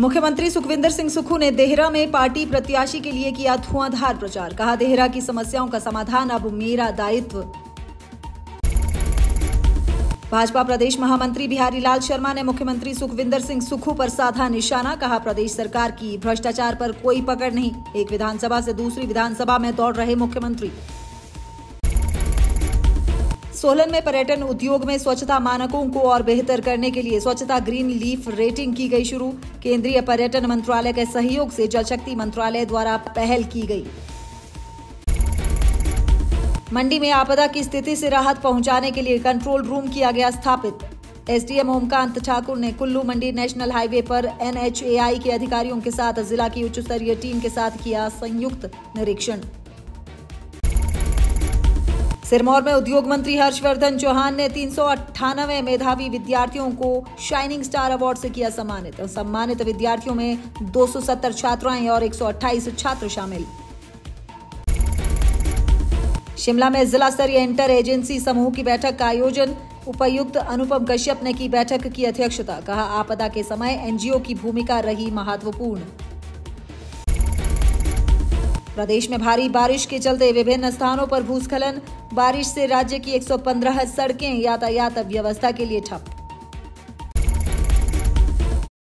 मुख्यमंत्री सुखविंदर सिंह सुखू ने देहरा में पार्टी प्रत्याशी के लिए किया धुआंधार प्रचार। कहा, देहरा की समस्याओं का समाधान अब मेरा दायित्व। भाजपा प्रदेश महामंत्री बिहारी लाल शर्मा ने मुख्यमंत्री सुखविंदर सिंह सुखू पर साधा निशाना कहा, प्रदेश सरकार की भ्रष्टाचार पर कोई पकड़ नहीं। एक विधानसभा से दूसरी विधानसभा में दौड़ रहे मुख्यमंत्री। सोलन में पर्यटन उद्योग में स्वच्छता मानकों को और बेहतर करने के लिए स्वच्छता ग्रीन लीफ रेटिंग की गई शुरू। केंद्रीय पर्यटन मंत्रालय के सहयोग से जल शक्ति मंत्रालय द्वारा पहल की गई। मंडी में आपदा की स्थिति से राहत पहुँचाने के लिए कंट्रोल रूम किया गया स्थापित। एसडीएम ओमकांत ठाकुर ने कुल्लू मंडी नेशनल हाईवे पर एनएचएआई के अधिकारियों के साथ जिला की उच्च स्तरीय टीम के साथ किया संयुक्त निरीक्षण। सिरमौर में उद्योग मंत्री हर्षवर्धन चौहान ने तीन सौ अट्ठानवे मेधावी विद्यार्थियों को शाइनिंग स्टार अवार्ड से किया सम्मानित। सम्मानित विद्यार्थियों में 270 छात्राएँ और 128 छात्र शामिल। शिमला में जिला स्तरीय इंटर एजेंसी समूह की बैठक का आयोजन उपायुक्त अनुपम कश्यप ने की बैठक की अध्यक्षता। कहा, आपदा के समय एनजीओ की भूमिका रही महत्वपूर्ण। प्रदेश में भारी बारिश के चलते विभिन्न स्थानों पर भूस्खलन। बारिश से राज्य की 115 सड़कें यातायात व्यवस्था के लिए ठप।